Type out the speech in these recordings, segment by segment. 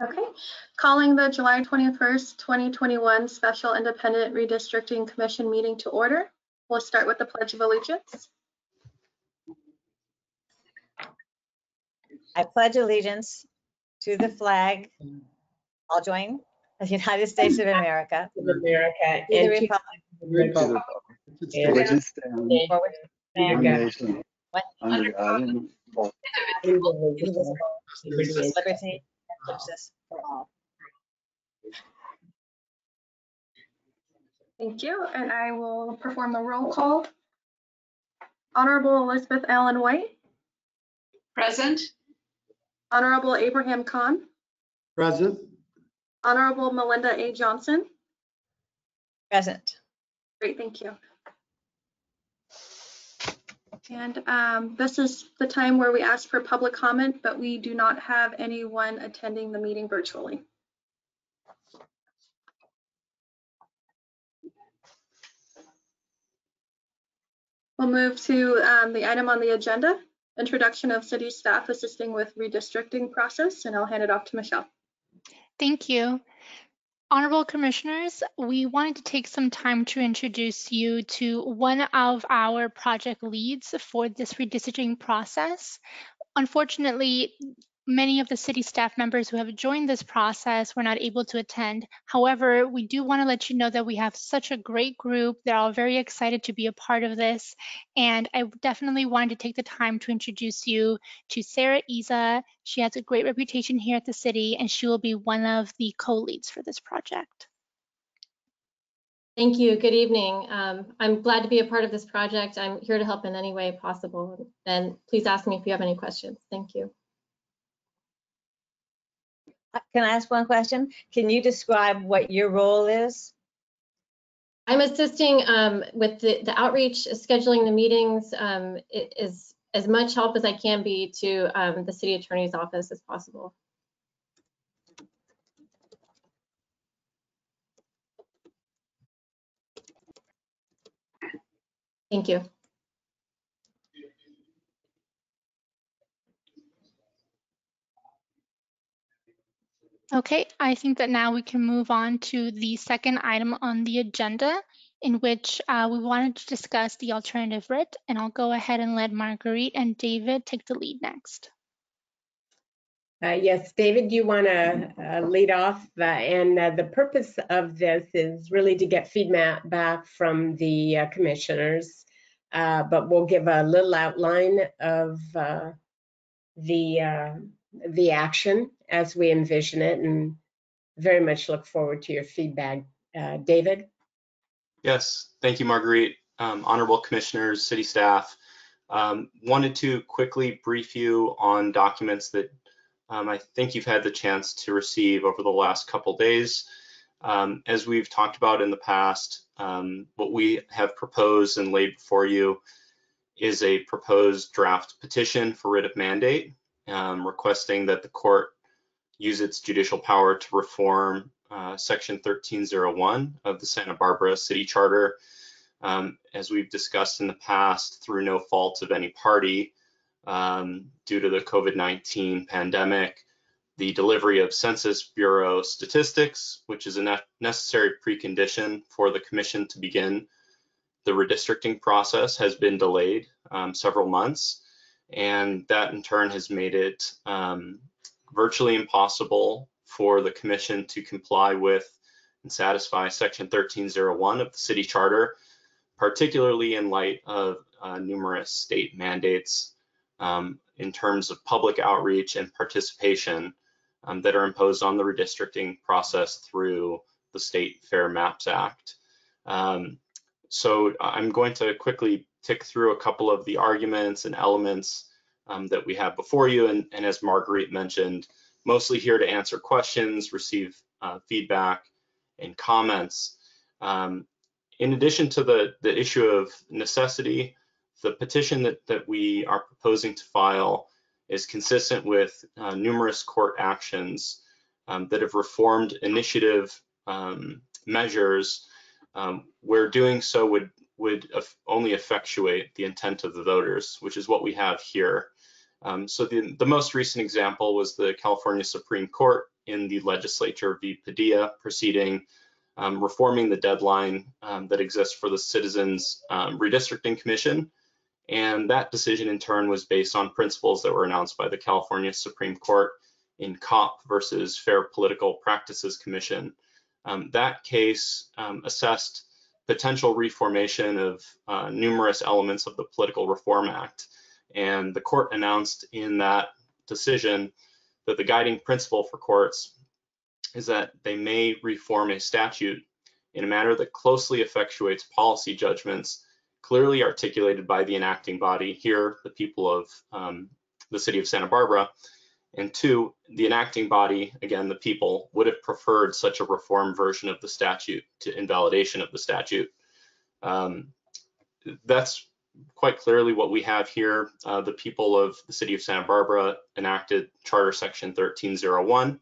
Okay, calling the July 21st, 2021 Special Independent Redistricting Commission meeting to order. We'll start with the Pledge of Allegiance. I pledge allegiance to the flag. I'll join the United States of America. of America to the and to republic the republic To which it stands, for which it one stands, nation, under God, indivisible, indivisible, with liberty and justice for all. Thank you, and I will perform the roll call. Honorable Elizabeth Allen White, Present. Honorable Abraham Khan, Present. Honorable Melinda A. Johnson. Present. Great, thank you. And um, this is the time where we ask for public comment, but we do not have anyone attending the meeting virtually. We'll move to um, the item on the agenda, introduction of city staff assisting with redistricting process, and I'll hand it off to Michelle. Thank you. Honorable Commissioners, we wanted to take some time to introduce you to one of our project leads for this redistricting process. Unfortunately, many of the city staff members who have joined this process were not able to attend. However, we do want to let you know that we have such a great group. They're all very excited to be a part of this. And I definitely wanted to take the time to introduce you to Sarah Isa. She has a great reputation here at the city, and she will be one of the co-leads for this project. Thank you. Good evening. Um, I'm glad to be a part of this project. I'm here to help in any way possible. And please ask me if you have any questions. Thank you. Can I ask one question? Can you describe what your role is? I'm assisting um, with the, the outreach, scheduling the meetings, um, is as much help as I can be to um, the city attorney's office as possible. Thank you. Okay, I think that now we can move on to the second item on the agenda in which uh, we wanted to discuss the alternative writ, and I'll go ahead and let Marguerite and David take the lead next. Uh, Yes, David, you want to lead off? uh, And uh, the purpose of this is really to get feedback back from the uh, commissioners. Uh, But we'll give a little outline of uh, the, uh, the action as we envision it and very much look forward to your feedback. Uh, David? Yes, thank you, Marguerite. Um, honorable commissioners, city staff. Um, wanted to quickly brief you on documents that um, I think you've had the chance to receive over the last couple days. Um, as we've talked about in the past, um, what we have proposed and laid before you is a proposed draft petition for writ of mandate, um, requesting that the court use its judicial power to reform uh, Section 1301 of the Santa Barbara City Charter. Um, as we've discussed in the past, through no fault of any party, um, due to the COVID-19 pandemic, the delivery of Census Bureau statistics, which is a ne necessary precondition for the commission to begin the redistricting process, has been delayed um, several months. And that in turn has made it um, virtually impossible for the commission to comply with and satisfy section 1301 of the city charter, particularly in light of uh, numerous state mandates um, in terms of public outreach and participation um, that are imposed on the redistricting process through the State Fair Maps Act. Um, so I'm going to quickly tick through a couple of the arguments and elements um, that we have before you. And, and, as Marguerite mentioned, mostly here to answer questions, receive uh, feedback and comments. Um, in addition to the, the issue of necessity, the petition that, that we are proposing to file is consistent with uh, numerous court actions um, that have reformed initiative um, measures um, where doing so would would only effectuate the intent of the voters, which is what we have here. Um, so the, the most recent example was the California Supreme Court in the legislature v. Padilla proceeding, um, reforming the deadline um, that exists for the Citizens um, Redistricting Commission. And that decision in turn was based on principles that were announced by the California Supreme Court in Kopp versus Fair Political Practices Commission. Um, that case um, assessed potential reformation of uh, numerous elements of the Political Reform Act. And the court announced in that decision that the guiding principle for courts is that they may reform a statute in a manner that closely effectuates policy judgments clearly articulated by the enacting body, here the people of um, the city of Santa Barbara, and two, the enacting body, again, the people, would have preferred such a reform version of the statute to invalidation of the statute. Um, that's quite clearly what we have here. Uh, the people of the city of Santa Barbara enacted Charter Section 1301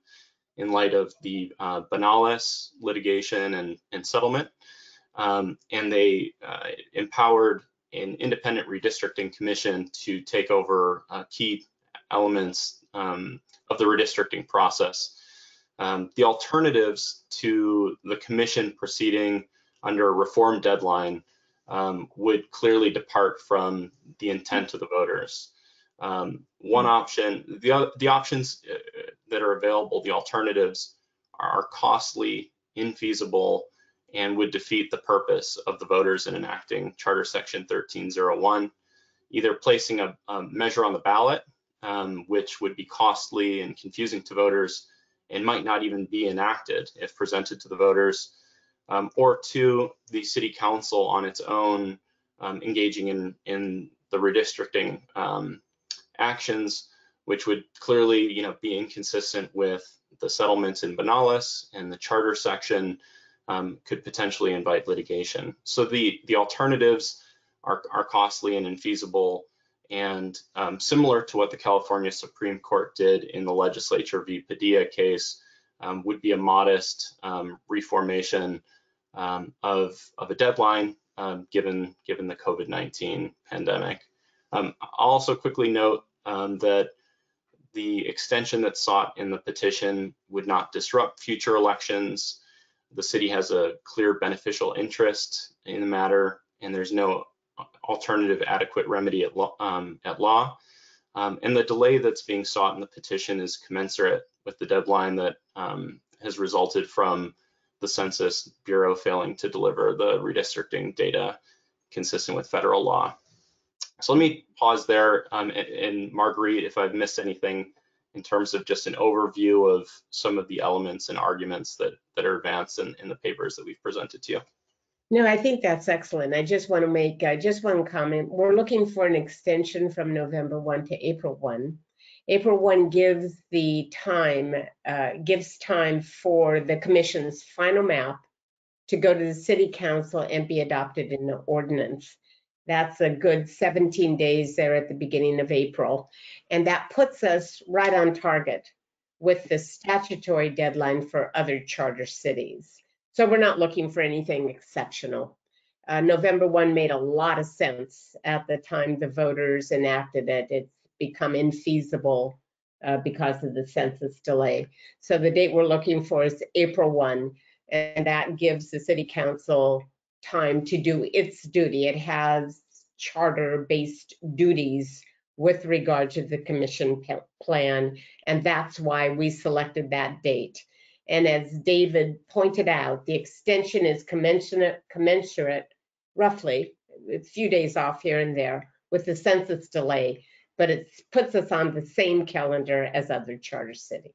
in light of the uh, Banales litigation and, and settlement. Um, and they uh, empowered an independent redistricting commission to take over uh, key elements um, of the redistricting process. Um, the alternatives to the commission proceeding under a reform deadline um, would clearly depart from the intent of the voters. Um, one option, the, the options uh, that are available, the alternatives, are costly, infeasible, and would defeat the purpose of the voters in enacting Charter Section 1301, either placing a, a measure on the ballot, um, which would be costly and confusing to voters and might not even be enacted if presented to the voters, um, or to the city council on its own um, engaging in, in the redistricting um, actions, which would clearly you know, be inconsistent with the settlements in Banales and the charter section um, could potentially invite litigation. So the, the alternatives are, are costly and infeasible and um, similar to what the California Supreme Court did in the legislature v. Padilla case um, would be a modest um, reformation um, of, of a deadline um, given, given the COVID-19 pandemic. Um, I'll also quickly note that the extension that's sought in the petition would not disrupt future elections. The city has a clear beneficial interest in the matter, and there's no alternative adequate remedy at law. Um, at law. Um, and the delay that's being sought in the petition is commensurate with the deadline that um, has resulted from the Census Bureau failing to deliver the redistricting data consistent with federal law. So let me pause there. Um, and, and Marguerite, if I've missed anything in terms of just an overview of some of the elements and arguments that, that are advanced in, in the papers that we've presented to you. No, I think that's excellent. I just want to make uh, just one comment. We're looking for an extension from November 1 to April 1. April 1 gives the time, uh, gives time for the commission's final map to go to the city council and be adopted in the ordinance. That's a good 17 days there at the beginning of April. And that puts us right on target with the statutory deadline for other charter cities. So we're not looking for anything exceptional. Uh, November 1 made a lot of sense at the time the voters enacted it. It's become infeasible uh, because of the census delay. So the date we're looking for is April 1, and that gives the city council time to do its duty. It has charter-based duties with regard to the commission plan, and that's why we selected that date. And as David pointed out, the extension is commensurate, commensurate roughly, a few days off here and there with the census delay, but it puts us on the same calendar as other charter cities.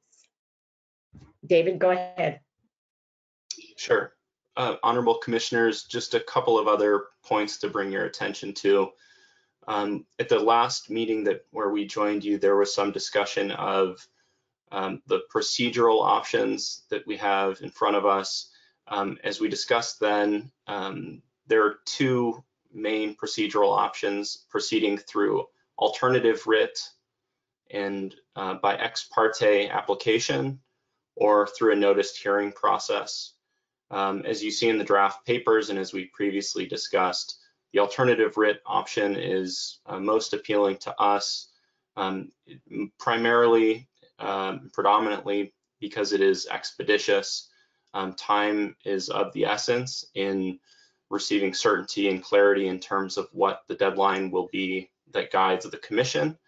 David, go ahead. Sure. Uh, honorable commissioners, just a couple of other points to bring your attention to. Um, at the last meeting that where we joined you, there was some discussion of um, the procedural options that we have in front of us. Um, as we discussed then, um, there are two main procedural options proceeding through alternative writ and uh, by ex parte application or through a noticed hearing process. Um, as you see in the draft papers and as we previously discussed, the alternative writ option is uh, most appealing to us, um, primarily um, predominantly because it is expeditious. Um, time is of the essence in receiving certainty and clarity in terms of what the deadline will be that guides the commission.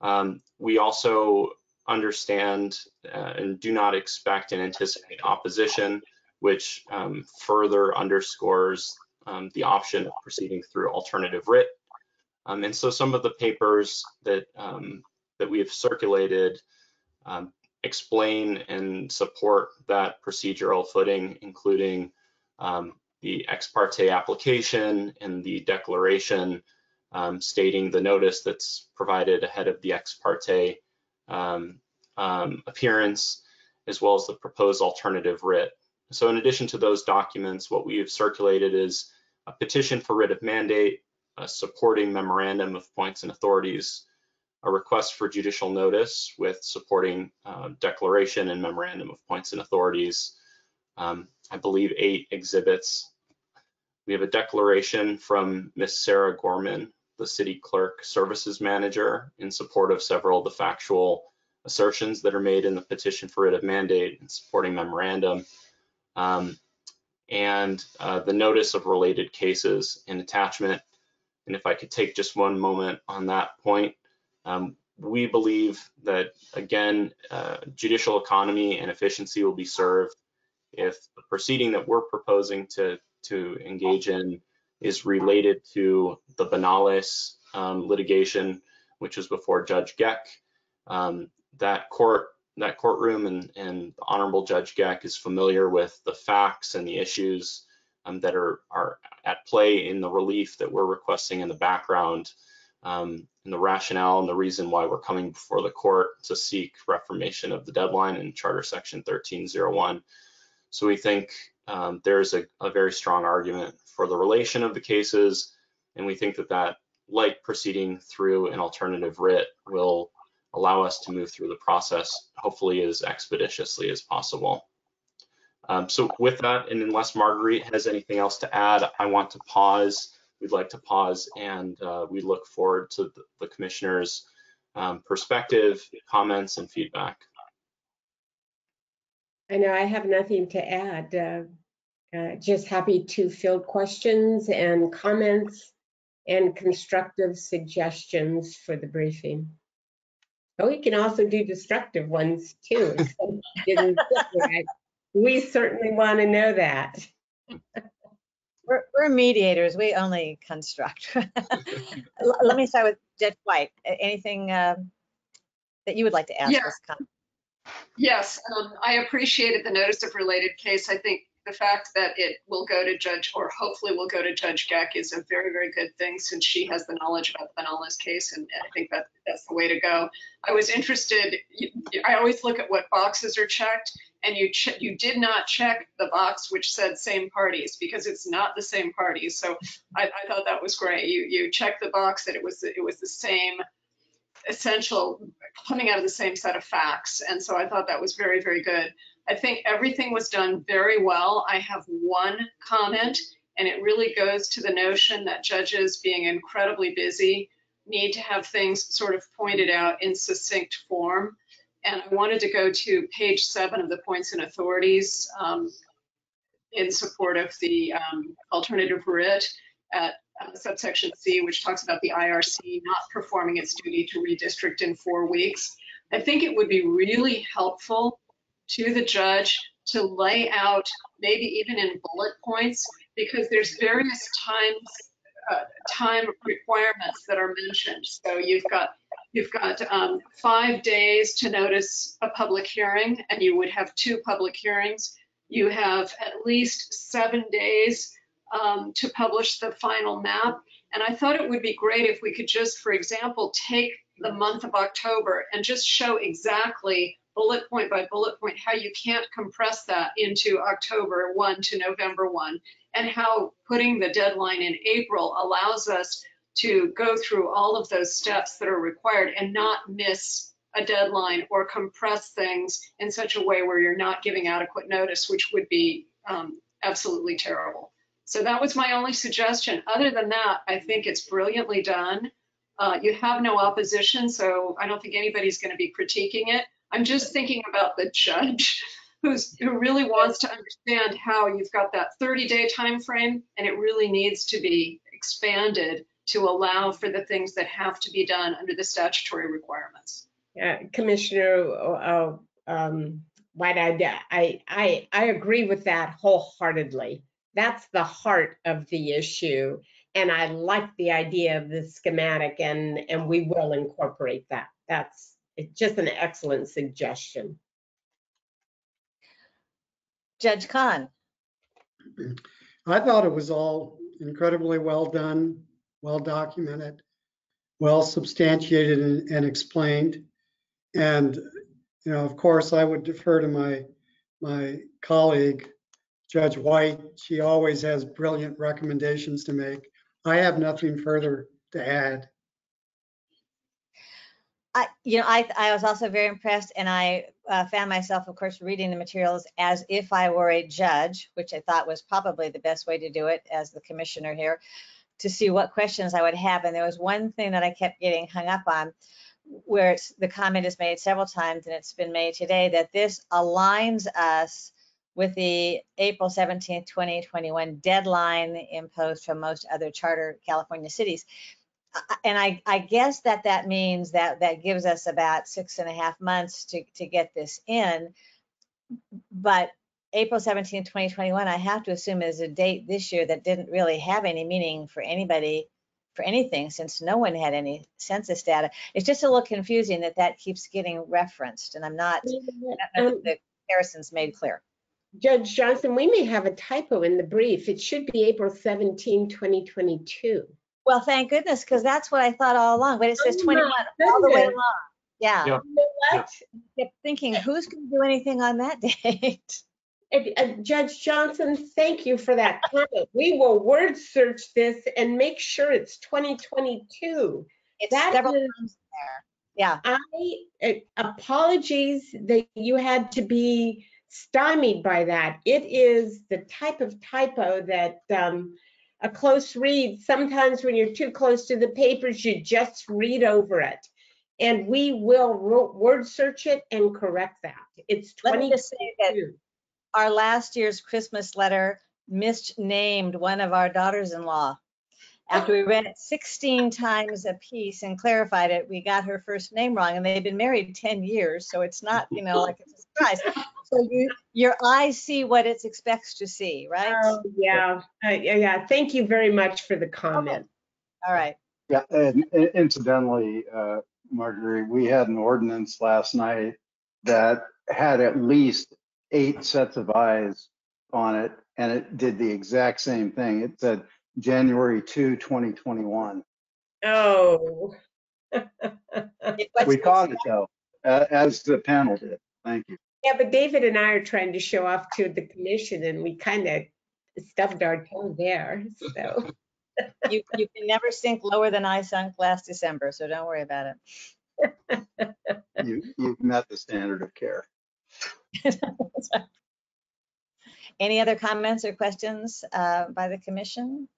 Um, we also understand uh, and do not expect and anticipate opposition, which um, further underscores um, the option of proceeding through alternative writ. Um, and so some of the papers that um, that we have circulated um, explain and support that procedural footing, including um, the ex parte application and the declaration um, stating the notice that's provided ahead of the ex parte um, um, appearance, as well as the proposed alternative writ. So in addition to those documents, what we have circulated is a petition for writ of mandate, a supporting memorandum of points and authorities, a request for judicial notice with supporting uh, declaration and memorandum of points and authorities. Um, I believe eight exhibits. We have a declaration from Ms. Sarah Gorman, the city clerk services manager, in support of several of the factual assertions that are made in the petition for writ of mandate and supporting memorandum. Um, and uh, the notice of related cases in attachment. And if I could take just one moment on that point, um, we believe that, again, uh, judicial economy and efficiency will be served if the proceeding that we're proposing to, to engage in is related to the Banales um, litigation, which was before Judge Geck. Um, that court, that courtroom and, and Honorable Judge Geck is familiar with the facts and the issues um, that are, are at play in the relief that we're requesting in the background um, and the rationale and the reason why we're coming before the court to seek reformation of the deadline in Charter Section 1301. So we think um, there's a, a, very strong argument for the relation of the cases, and we think that that, like proceeding through an alternative writ, will allow us to move through the process, hopefully as expeditiously as possible. Um, so with that, and unless Marguerite has anything else to add, I want to pause we'd like to pause and uh, we look forward to the, the commissioner's um, perspective, comments, and feedback. I know I have nothing to add. Uh, uh, just happy to field questions and comments and constructive suggestions for the briefing. But we can also do destructive ones too. we certainly want to know that. We're, we're mediators. We only construct. Let me start with Judge White. Anything um, that you would like to ask Yeah. us? Yes, um, I appreciated the notice of related case. I think the fact that it will go to Judge, or hopefully will go to Judge Geck is a very, very good thing since she has the knowledge about the Banales case, and I think that that's the way to go. I was interested, I always look at what boxes are checked, and you you did not check the box which said same parties because it's not the same parties. So I, I thought that was great. You you checked the box that it was it was the same essential coming out of the same set of facts. And so I thought that was very, very good. I think everything was done very well. I have one comment, and it really goes to the notion that judges, being incredibly busy, need to have things sort of pointed out in succinct form. And I wanted to go to page seven of the points and authorities um, in support of the um, alternative writ at uh, subsection C, which talks about the IRC not performing its duty to redistrict in four weeks. I think it would be really helpful to the judge to lay out, maybe even in bullet points, because there's various times, uh, time requirements that are mentioned. So you've got you've got um, five days to notice a public hearing, and you would have two public hearings. You have at least seven days um, to publish the final map. And I thought it would be great if we could just, for example, take the month of October and just show exactly bullet point by bullet point how you can't compress that into October 1 to November 1 and how putting the deadline in April allows us to go through all of those steps that are required and not miss a deadline or compress things in such a way where you're not giving adequate notice, which would be um, absolutely terrible. So that was my only suggestion. Other than that, I think it's brilliantly done. Uh, you have no opposition, so I don't think anybody's going to be critiquing it. I'm just thinking about the judge who's, who really wants to understand how you've got that 30-day time frame, and it really needs to be expanded to allow for the things that have to be done under the statutory requirements. Uh, Commissioner uh, um, White, I, I, I, I agree with that wholeheartedly. That's the heart of the issue. And I like the idea of the schematic and, and we will incorporate that. That's it's just an excellent suggestion. Judge Kahn. I thought it was all incredibly well done, well documented, well substantiated and- and explained. And, you know, of course, I would defer to my, my colleague, Judge White. She always has brilliant recommendations to make. I have nothing further to add. I, you know, I, I was also very impressed and I uh, found myself, of course, reading the materials as if I were a judge, which I thought was probably the best way to do it as the commissioner here, to see what questions I would have. And there was one thing that I kept getting hung up on where it's, the comment is made several times and it's been made today that this aligns us with the April 17th, 2021 deadline imposed from most other charter California cities. And I, I guess that that means that that gives us about six and a half months to, to get this in. But April 17, 2021, I have to assume is a date this year that didn't really have any meaning for anybody, for anything, since no one had any census data. It's just a little confusing that that keeps getting referenced and I'm not, I don't know if Um, the comparison's made clear. Judge Johnson, we may have a typo in the brief. It should be April 17, 2022. Well, thank goodness, because that's what I thought all along, but it says Oh my 21 all the way along. Yeah. Yeah. You know what? kept thinking, who's going to do anything on that date? Judge Johnson, thank you for that comment. We will word search this and make sure it's 2022. It's That several is- times there. Yeah, I, uh, apologies that you had to be stymied by that. It is the type of typo that um, a close read, sometimes when you're too close to the papers, you just read over it. And we will word search it and correct that. It's let me just say that 2022. Our last year's Christmas letter misnamed one of our daughters-in-law. After we read it 16 times a piece and clarified it, we got her first name wrong and they've been married 10 years. So it's not, you know, like it's a surprise. So you, your eyes see what it expects to see, right? Oh, yeah, Uh, yeah, yeah. Thank you very much for the comment. All right. Yeah, and i- incidentally, uh, Marguerite, we had an ordinance last night that had at least eight sets of eyes on it, and it did the exact same thing. It said January 2, 2021. Oh. We caught it though, a- as the panel did. Thank you. Yeah, but David and I are trying to show off to the commission and we kind of stubbed our toe there, so. You, you can never sink lower than I sunk last December, so don't worry about it. You, you've met the standard of care. Any other comments or questions uh, by the commission?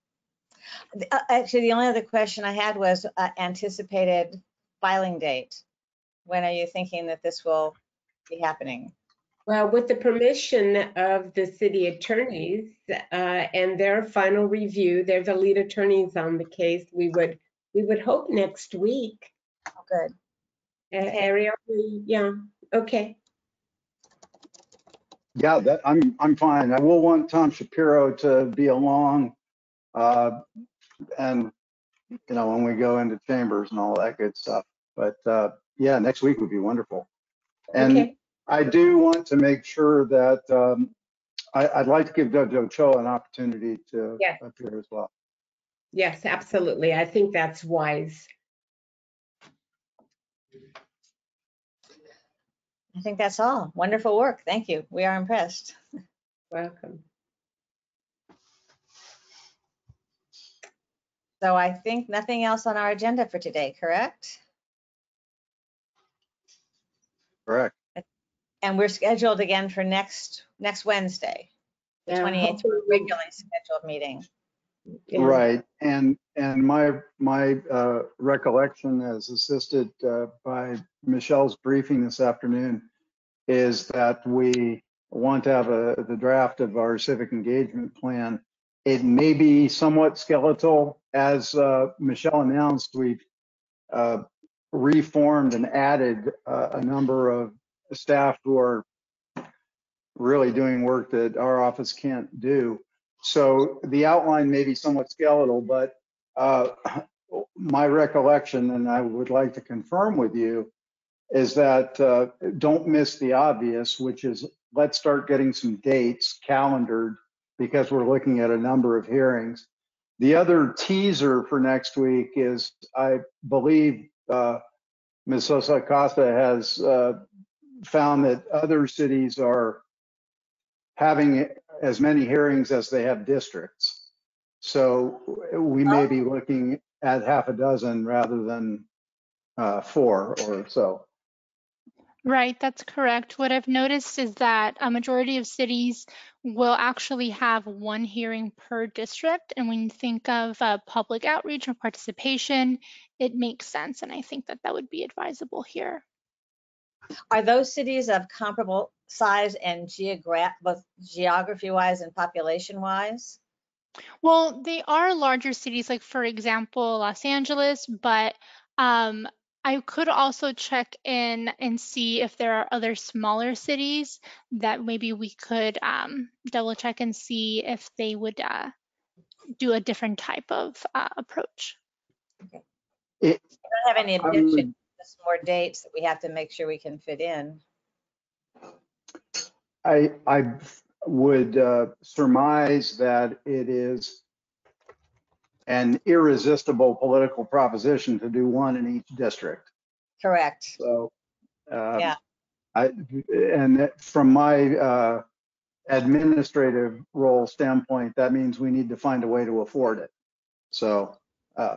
The- uh, Actually, the only other question I had was uh, anticipated filing date. When are you thinking that this will be happening? Well, with the permission of the city attorneys uh, and their final review, they're the lead attorneys on the case, we would, we would hope next week. Oh, Good. Uh, Ariel, yeah, okay. Yeah, that, I'm, I'm fine. I will want Tom Shapiro to be along. uh, And, you know, when we go into chambers and all that good stuff. But, uh, yeah, next week would be wonderful. And Okay. I do want to make sure that, um, I, I'd like to give Judge Ochoa an opportunity to Yeah. appear as well. Yes, absolutely. I think that's wise. I think that's all. Wonderful work. Thank you. We are impressed. Welcome. So I think nothing else on our agenda for today, correct? Correct. And we're scheduled again for next, next Wednesday, the Yeah, 28th, hopefully- regularly scheduled meeting. Know, Right, and, and my, my uh, recollection as assisted uh, by Michelle's briefing this afternoon is that we want to have a, the draft of our civic engagement plan. It may be somewhat skeletal, as uh, Michelle announced, we've uh, reformed and added uh, a number of staff who are really doing work that our office can't do. So the outline may be somewhat skeletal, but uh, my recollection, and I would like to confirm with you, is that uh, don't miss the obvious, which is let's start getting some dates calendared because we're looking at a number of hearings. The other teaser for next week is I believe uh, Ms. Sosa Costa has uh, found that other cities are having as many hearings as they have districts. So we may be looking at half a dozen rather than uh, four or so. Right, that's correct. What I've noticed is that a majority of cities will actually have one hearing per district. And when you think of uh, public outreach or participation, it makes sense. And I think that that would be advisable here. Are those cities of comparable size and geograph, both geography wise and population wise? Well, they are larger cities, like for example, Los Angeles, but um, I could also check in and see if there are other smaller cities that maybe we could um, double check and see if they would uh, do a different type of uh, approach. It, I don't have any objection, just more dates that we have to make sure we can fit in. I, I would uh, surmise that it is an irresistible political proposition to do one in each district. Correct. So, um, Yeah. I, and from my uh, administrative role standpoint, that means we need to find a way to afford it. So, uh,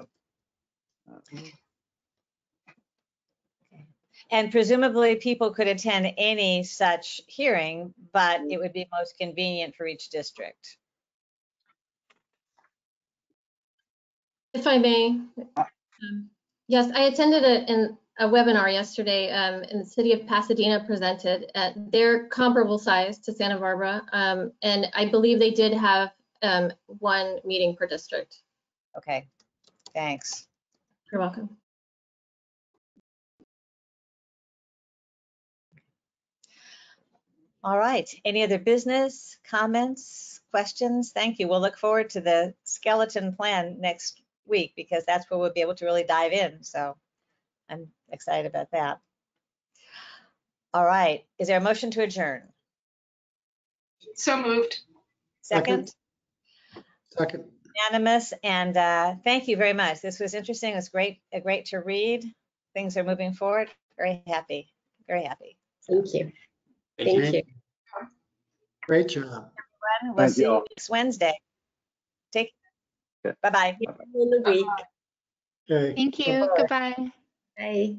And presumably people could attend any such hearing, but it would be most convenient for each district. If I may. um, Yes, I attended a, in a webinar yesterday, um, and the city of Pasadena presented at their comparable size to Santa Barbara. Um, and I believe they did have, um, one meeting per district. Okay, thanks. You're welcome. All right, any other business, comments, questions? Thank you. We'll look forward to the skeleton plan next week because that's where we'll be able to really dive in. So I'm excited about that. All right, is there a motion to adjourn? So moved. Second, Second. unanimous, and uh, thank you very much. This was interesting. It's great, uh, great to read. Things are moving forward. Very happy, very happy. Thank you. Thank you. Thank you. Great job. We'll Thank see you you next Wednesday. Take, Okay. bye-bye. In the week. Okay. Thank you. Goodbye. Bye.